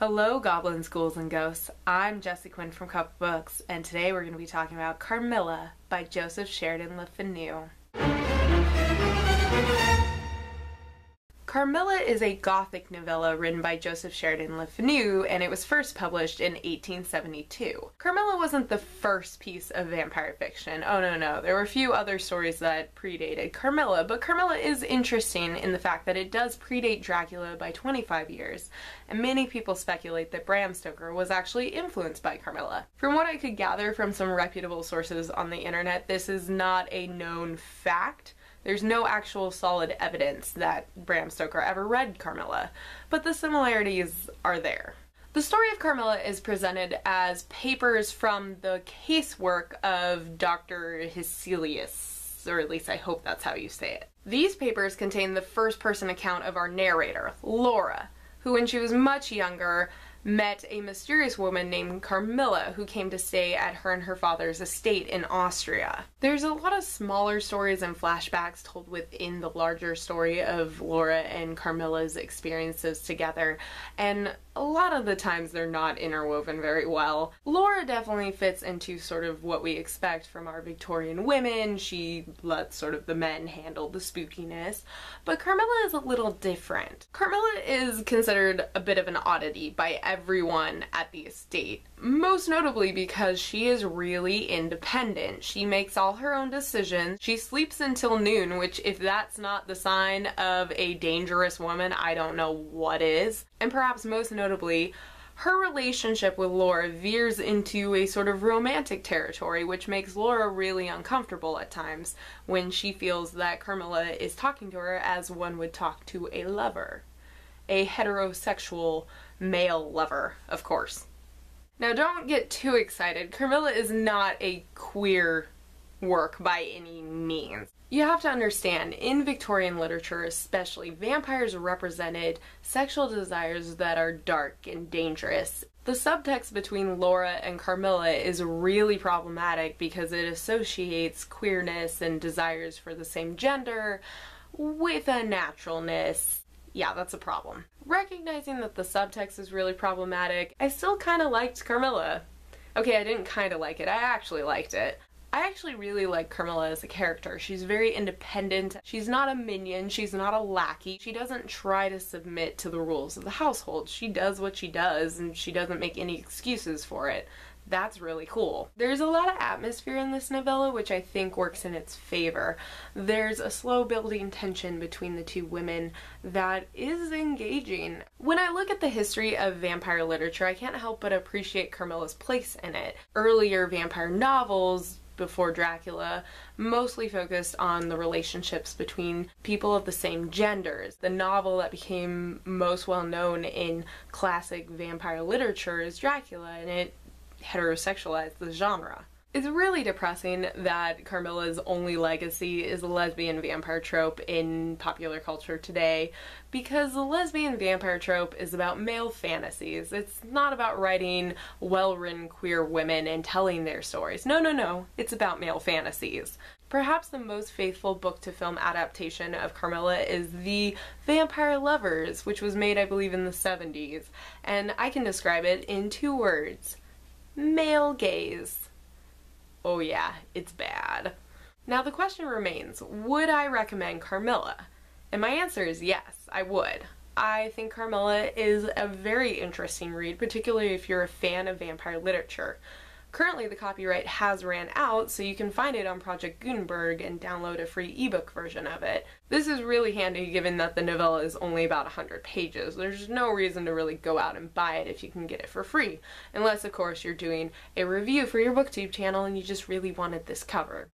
Hello, goblins, ghouls, and ghosts. I'm Jessie Quinn from Cup Books, and today we're going to be talking about Carmilla by Joseph Sheridan Le Fanu. Carmilla is a gothic novella written by Joseph Sheridan Le Fanu, and it was first published in 1872. Carmilla wasn't the first piece of vampire fiction. Oh no, no. There were a few other stories that predated Carmilla, but Carmilla is interesting in the fact that it does predate Dracula by 25 years, and many people speculate that Bram Stoker was actually influenced by Carmilla. From what I could gather from some reputable sources on the internet, this is not a known fact there's no actual solid evidence that Bram Stoker ever read Carmilla, but the similarities are there. The story of Carmilla is presented as papers from the casework of Dr. Hesselius, or at least I hope that's how you say it. These papers contain the first person account of our narrator, Laura, who when she was much younger met a mysterious woman named Carmilla who came to stay at her and her father's estate in Austria. There's a lot of smaller stories and flashbacks told within the larger story of Laura and Carmilla's experiences together, and a lot of the times they're not interwoven very well. Laura definitely fits into sort of what we expect from our Victorian women. She lets sort of the men handle the spookiness, but Carmilla is a little different. Carmilla is considered a bit of an oddity by everyone at the estate, most notably because she is really independent. She makes all her own decisions. She sleeps until noon, which if that's not the sign of a dangerous woman, I don't know what is. And perhaps most notably, her relationship with Laura veers into a sort of romantic territory, which makes Laura really uncomfortable at times when she feels that Carmilla is talking to her as one would talk to a lover. A heterosexual male lover, of course. Now, don't get too excited. Carmilla is not a queer work by any means. You have to understand, in Victorian literature especially, vampires represented sexual desires that are dark and dangerous. The subtext between Laura and Carmilla is really problematic because it associates queerness and desires for the same gender with a naturalness yeah, that's a problem. Recognizing that the subtext is really problematic, I still kind of liked Carmilla. Okay, I didn't kind of like it, I actually liked it. I actually really like Carmilla as a character. She's very independent. She's not a minion. She's not a lackey. She doesn't try to submit to the rules of the household. She does what she does and she doesn't make any excuses for it that's really cool. There's a lot of atmosphere in this novella which I think works in its favor. There's a slow building tension between the two women that is engaging. When I look at the history of vampire literature, I can't help but appreciate Carmilla's place in it. Earlier vampire novels before Dracula mostly focused on the relationships between people of the same genders. The novel that became most well known in classic vampire literature is Dracula, and it heterosexualize the genre. It's really depressing that Carmilla's only legacy is a lesbian vampire trope in popular culture today because the lesbian vampire trope is about male fantasies. It's not about writing well-written queer women and telling their stories. No, no, no. It's about male fantasies. Perhaps the most faithful book to film adaptation of Carmilla is The Vampire Lovers, which was made, I believe, in the 70s. And I can describe it in two words male gaze. Oh yeah, it's bad. Now the question remains, would I recommend Carmilla? And my answer is yes, I would. I think Carmilla is a very interesting read, particularly if you're a fan of vampire literature. Currently the copyright has ran out, so you can find it on Project Gutenberg and download a free ebook version of it. This is really handy given that the novella is only about 100 pages. There's no reason to really go out and buy it if you can get it for free, unless of course you're doing a review for your booktube channel and you just really wanted this cover.